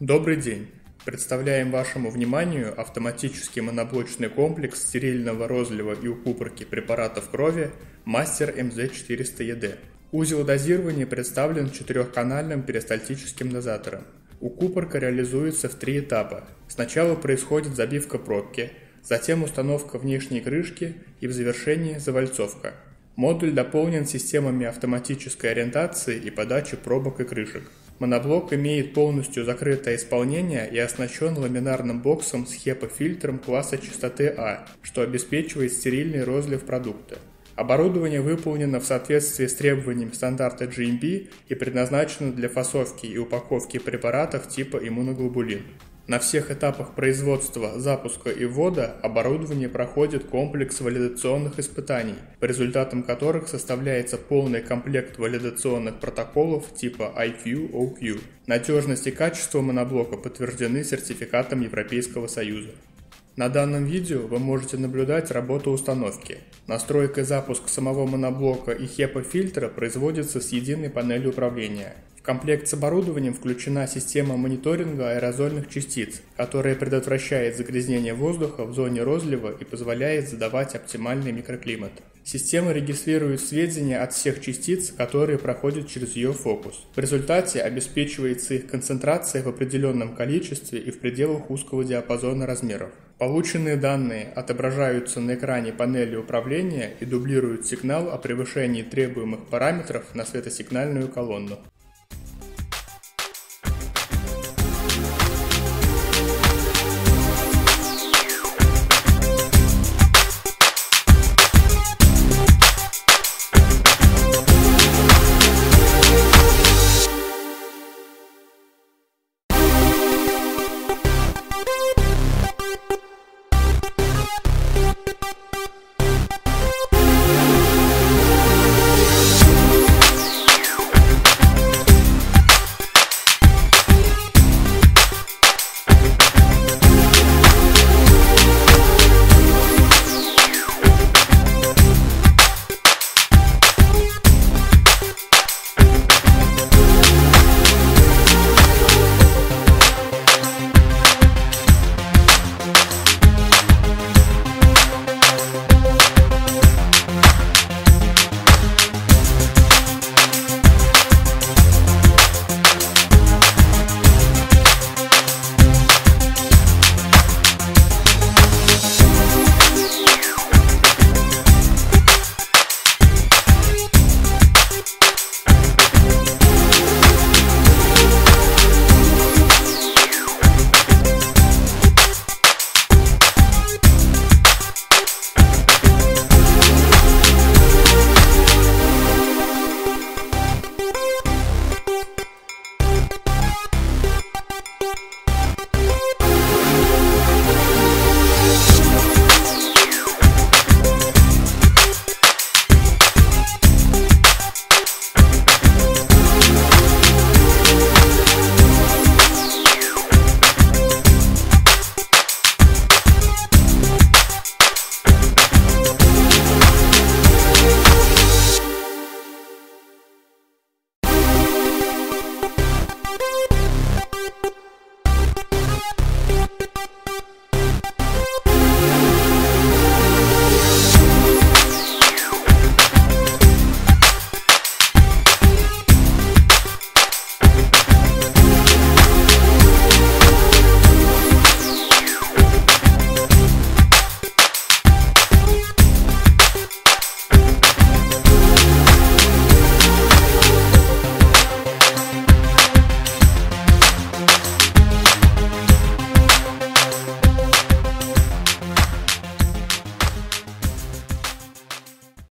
Добрый день! Представляем вашему вниманию автоматический моноблочный комплекс стерильного розлива и укупорки препаратов крови Мастер МЗ400ЕД. Узел дозирования представлен четырехканальным перистальтическим дозатором. Укупорка реализуется в три этапа. Сначала происходит забивка пробки, затем установка внешней крышки и в завершении завальцовка. Модуль дополнен системами автоматической ориентации и подачи пробок и крышек. Моноблок имеет полностью закрытое исполнение и оснащен ламинарным боксом с HEPA-фильтром класса частоты А, что обеспечивает стерильный розлив продукта. Оборудование выполнено в соответствии с требованиями стандарта GMP и предназначено для фасовки и упаковки препаратов типа иммуноглобулин. На всех этапах производства, запуска и ввода оборудование проходит комплекс валидационных испытаний, по результатам которых составляется полный комплект валидационных протоколов типа IQ-OQ. Надежность и качество моноблока подтверждены сертификатом Европейского Союза. На данном видео вы можете наблюдать работу установки. Настройка и запуск самого моноблока и HEPA-фильтра производится с единой панелью управления. Комплект с оборудованием включена система мониторинга аэрозольных частиц, которая предотвращает загрязнение воздуха в зоне розлива и позволяет задавать оптимальный микроклимат. Система регистрирует сведения от всех частиц, которые проходят через ее фокус. В результате обеспечивается их концентрация в определенном количестве и в пределах узкого диапазона размеров. Полученные данные отображаются на экране панели управления и дублируют сигнал о превышении требуемых параметров на светосигнальную колонну.